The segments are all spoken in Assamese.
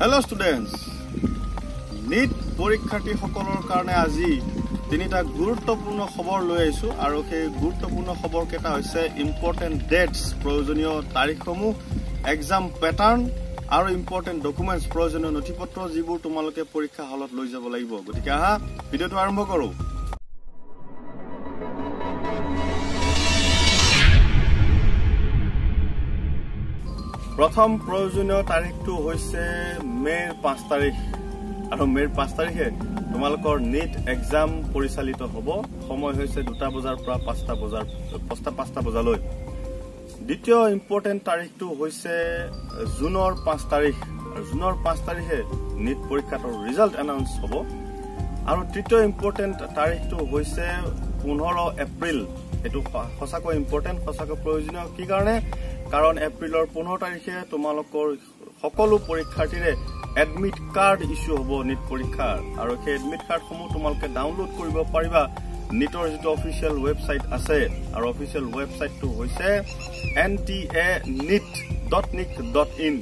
হেল্ল' ষ্টুডেণ্টছ নিট পৰীক্ষাৰ্থীসকলৰ কাৰণে আজি তিনিটা গুৰুত্বপূৰ্ণ খবৰ লৈ আহিছোঁ আৰু সেই গুৰুত্বপূৰ্ণ খবৰকেইটা হৈছে ইম্পৰ্টেণ্ট ডেটছ প্ৰয়োজনীয় তাৰিখসমূহ এক্সাম পেটাৰ্ণ আৰু ইম্পৰ্টেণ্ট ডকুমেণ্টছ প্ৰয়োজনীয় নথি পত্ৰ যিবোৰ তোমালোকে পৰীক্ষা হলত লৈ যাব লাগিব। গতিকে আহা ভিডিঅ'টো আৰম্ভ কৰোঁ। প্ৰথম প্ৰয়োজনীয় তাৰিখটো হৈছে মে'ৰ পাঁচ তাৰিখ। আৰু মে'ৰ পাঁচ তাৰিখে তোমালোকৰ নিট এক্সাম পৰিচালিত হ'ব। সময় হৈছে দুটা বজাৰ পৰা পাঁচটা বজাৰ পাঁচটা পাঁচটা বজালৈ। দ্বিতীয় ইম্পৰ্টেণ্ট তাৰিখটো হৈছে জুনৰ পাঁচ তাৰিখ। জুনৰ পাঁচ তাৰিখে নিট পৰীক্ষাটোৰ ৰিজাল্ট এনাউন্স হ'ব। আৰু তৃতীয় ইম্পৰ্টেণ্ট তাৰিখটো হৈছে পোন্ধৰ এপ্ৰিল। এইটো সঁচাকৈ ইম্পৰ্টেণ্ট সঁচাকৈ প্ৰয়োজনীয়। কি কাৰণে? কাৰণ এপ্ৰিলৰ পোন্ধৰ তাৰিখে তোমালোকৰ সকলো পৰীক্ষাৰ্থীৰে এডমিট কাৰ্ড ইছ্যু হ'ব নিট পৰীক্ষাৰ। আৰু সেই এডমিট কাৰ্ডসমূহ তোমালোকে ডাউনলোড কৰিব পাৰিবা। নিটৰ যিটো অফিচিয়েল ৱেবছাইট আছে আৰু অফিচিয়েল ৱেবছাইটটো হৈছে N T A NEET dot nic dot in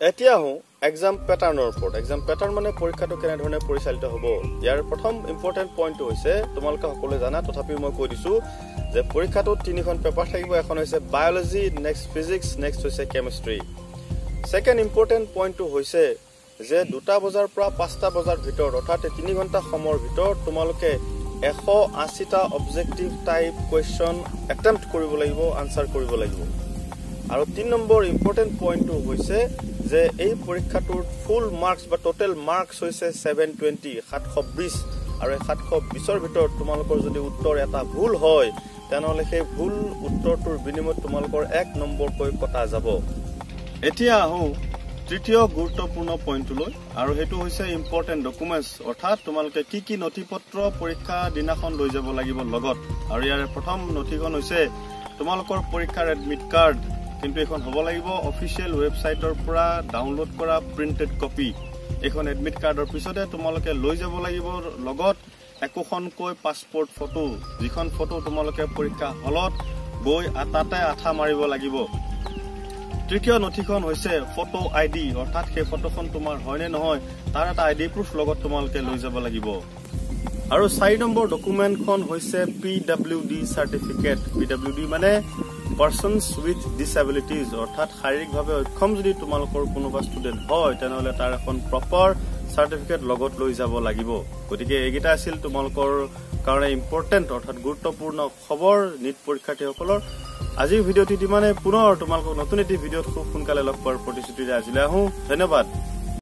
এতিয়া আহোঁ এক্সাম পেটাৰ্ণৰ ওপৰত। এক্সাম পেটাৰ্ণ মানে পৰীক্ষাটো কেনেধৰণে পৰিচালিত হ'ব? ইয়াৰ প্ৰথম ইম্পৰ্টেণ্ট পইণ্টটো হৈছে তোমালোকে সকলোৱে জানা তথাপিও মই কৈ দিছোঁ যে পৰীক্ষাটোত তিনিখন পেপাৰ থাকিব এখন হৈছে বায়'লজি নেক্সট ফিজিক্স নেক্সট হৈছে কেমেষ্ট্ৰি ছেকেণ্ড ইম্পৰ্টেণ্ট পইণ্টটো হৈছে যে দুটা বজাৰ পৰা পাঁচটা বজাৰ ভিতৰত অৰ্থাৎ তিনি ঘণ্টা সময়ৰ ভিতৰত তোমালোকে এশ আশীটা অবজেক্টিভ টাইপ কুৱেশ্যন এটেম্প্ট কৰিব লাগিব আনচাৰ কৰিব লাগিব। আৰু তিনি নম্বৰ ইম্পৰ্টেণ্ট পইণ্টটো হৈছে যে এই পৰীক্ষাটোৰ ফুল মাৰ্কছ বা টোটেল মাৰ্কছ হৈছে ছেভেন টুৱেণ্টি সাতশ বিছ আৰু এই সাতশ বিছৰ ভিতৰত তোমালোকৰ যদি উত্তৰ এটা ভুল হয় তেনেহ'লে সেই ভুল উত্তৰটোৰ বিনিময়ত তোমালোকৰ এক নম্বৰকৈ কটা যাব। এতিয়া আহোঁ তৃতীয় গুৰুত্বপূৰ্ণ পইণ্টটোলৈ আৰু সেইটো হৈছে ইম্পৰ্টেণ্ট ডকুমেণ্টছ অৰ্থাৎ তোমালোকে কি কি নথি পত্ৰ পৰীক্ষা দিনাখন লৈ যাব লাগিব লগত। আৰু ইয়াৰে প্ৰথম নথিখন হৈছে তোমালোকৰ পৰীক্ষাৰ এডমিট কাৰ্ড কিন্তু এইখন হ'ব লাগিব অফিচিয়েল ৱেবছাইটৰ পৰা ডাউনলোড কৰা প্ৰিণ্টেড কপি এইখন এডমিট কাৰ্ডৰ পিছতে তোমালোকে লৈ যাব লাগিব লগত। একোখনকৈ পাছপৰ্ট ফটো যিখন ফটো তোমালোকে পৰীক্ষা হলত গৈ তাতে আঠা মাৰিব লাগিব। তৃতীয় নথিখন হৈছে ফটো আই ডি অৰ্থাৎ সেই ফটোখন তোমাৰ হয়নে নহয় তাৰ এটা আই ডি প্ৰুফ লগত তোমালোকে লৈ যাব লাগিব। আৰু চাৰি নম্বৰ ডকুমেণ্টখন হৈছে P W D certificate P W D মানে পাৰ্চনছ উইথ ডিচেবিলিটিজ অৰ্থাৎ শাৰীৰিকভাৱে অক্ষম যদি তোমালোকৰ কোনোবা ষ্টুডেণ্ট হয় তেনেহ'লে তাৰ এখন প্ৰপাৰ চাৰ্টিফিকেট লগত লৈ যাব লাগিব। গতিকে এইকেইটা আছিল তোমালোকৰ কাৰণে ইম্পৰ্টেণ্ট অৰ্থাৎ গুৰুত্বপূৰ্ণ খবৰ নিট পৰীক্ষাৰ্থীসকলৰ। আজিৰ ভিডিঅ'টিত ইমানে পুনৰ তোমালোকক নতুন এটি ভিডিঅ'ত খুব সোনকালে লগ পোৱাৰ প্ৰতিশ্ৰুতিৰে আজিলৈ আহোঁ। ধন্যবাদ।